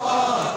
Oh.